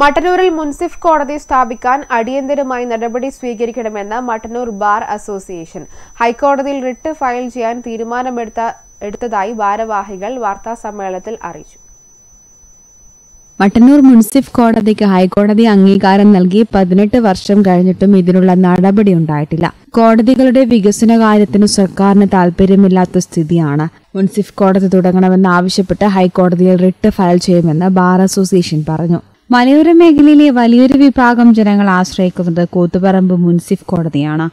മട്ടന്നൂരിൽ മുൻസിഫ് കോടതി സ്ഥാപിക്കാൻ അടിയന്തരമായി നടപടി സ്വീകരിക്കണമെന്ന് മട്ടന്നൂർ ബാർ അസോസിയേഷൻ. ഹൈക്കോടതിയിൽ റിട്ട് ഫയൽ ചെയ്യാൻ തീരുമാനമെടുത്ത എടുത്തതായി ഭാരവാഹികൾ വാർത്താസമ്മേളനത്തിൽ അറിയിച്ചു. മട്ടന്നൂർ മുൻസിഫ് കോടതിക്ക് ഹൈക്കോടതി അംഗീകാരം നൽകി പതിനെട്ട് വർഷം കഴിഞ്ഞിട്ടും ഇതിനുള്ള നടപടി ഉണ്ടായിട്ടില്ല. കോടതികളുടെ വികസന കാര്യത്തിന് സർക്കാരിന് താൽപര്യമില്ലാത്ത സ്ഥിതിയാണ്. മുൻസിഫ് കോടതി തുടങ്ങണമെന്ന് ആവശ്യപ്പെട്ട് ഹൈക്കോടതിയിൽ റിട്ട് ഫയൽ ചെയ്യുമെന്ന് ബാർ അസോസിയേഷൻ പറഞ്ഞു. മലയോര മേഖലയിലെ വലിയൊരു വിഭാഗം ജനങ്ങൾ ആശ്രയിക്കുന്നത് കൂത്തുപറമ്പ് മുൻസിഫ് കോടതിയാണ്.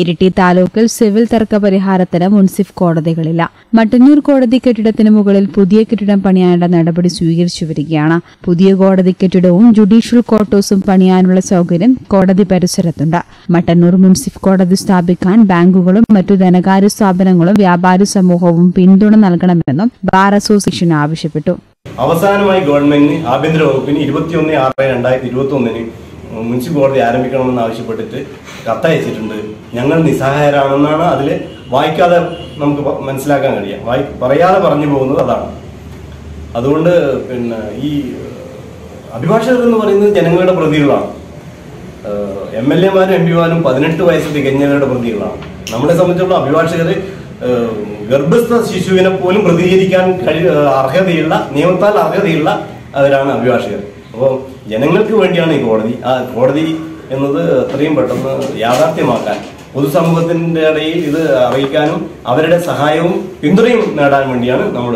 ഇരിട്ടി താലൂക്കിൽ സിവിൽ തർക്ക പരിഹാരത്തിന് മുൻസിഫ് കോടതികളില്ല. മട്ടന്നൂർ കോടതി കെട്ടിടത്തിന് മുകളിൽ പുതിയ കെട്ടിടം പണിയാനുള്ള നടപടി സ്വീകരിച്ചു വരികയാണ്. പുതിയ കോടതി കെട്ടിടവും ജുഡീഷ്യൽ ക്വാർട്ടേഴ്സും പണിയാനുള്ള സൗകര്യം കോടതി പരിസരത്തുണ്ട്. മട്ടന്നൂർ മുൻസിഫ് കോടതി സ്ഥാപിക്കാൻ ബാങ്കുകളും മറ്റു ധനകാര്യ സ്ഥാപനങ്ങളും വ്യാപാരി സമൂഹവും പിന്തുണ നൽകണമെന്നും ബാർ അസോസിയേഷൻ ആവശ്യപ്പെട്ടു. അവസാനമായി ഗവൺമെന്റിന് ആഭ്യന്തര വകുപ്പിന് ഇരുപത്തിയൊന്ന് ആറ് രണ്ടായിരത്തി ഇരുപത്തി ഒന്നിന് മുനിസിപ്പൽ കോടതി ആരംഭിക്കണമെന്ന് ആവശ്യപ്പെട്ടിട്ട് കത്തയച്ചിട്ടുണ്ട്. ഞങ്ങൾ നിസ്സഹായരാണെന്നാണ് അതിൽ വായിക്കാതെ നമുക്ക് മനസ്സിലാക്കാൻ കഴിയാം വായി പറയാതെ പറഞ്ഞു പോകുന്നത് അതാണ്. അതുകൊണ്ട് പിന്നെ ഈ അഭിഭാഷകർ എന്ന് പറയുന്നത് ജനങ്ങളുടെ പ്രതികളാണ്. എം എൽ എമാരും എം പിമാരും പതിനെട്ട് വയസ്സ് തികഞ്ഞവരുടെ പ്രതികളാണ്. നമ്മളെ സംബന്ധിച്ചുള്ള അഭിഭാഷകർ ഗർഭസ്ഥ ശിശുവിനെ പോലും പ്രതികരിക്കാൻ കഴി അർഹതയുള്ള നിയമത്താൽ അർഹതയുള്ള അവരാണ് അഭിഭാഷകർ അപ്പോൾ ജനങ്ങൾക്ക് വേണ്ടിയാണ് ഈ കോടതി. ആ കോടതി എന്നത് എത്രയും പെട്ടെന്ന് യാഥാർത്ഥ്യമാക്കാൻ പൊതുസമൂഹത്തിന്റെ ഇടയിൽ ഇത് അറിയിക്കാനും അവരുടെ സഹായവും പിന്തുണയും നേടാൻ വേണ്ടിയാണ് നമ്മൾ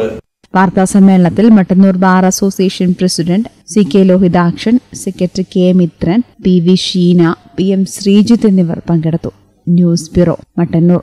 വാർത്താ സമ്മേളനത്തിൽ Mattannur bar association president C K Lohithakshan secretary K Mithran P V Sheena P M Sreejith എന്നിവർ പങ്കെടുത്തു. News bureau Mattannur.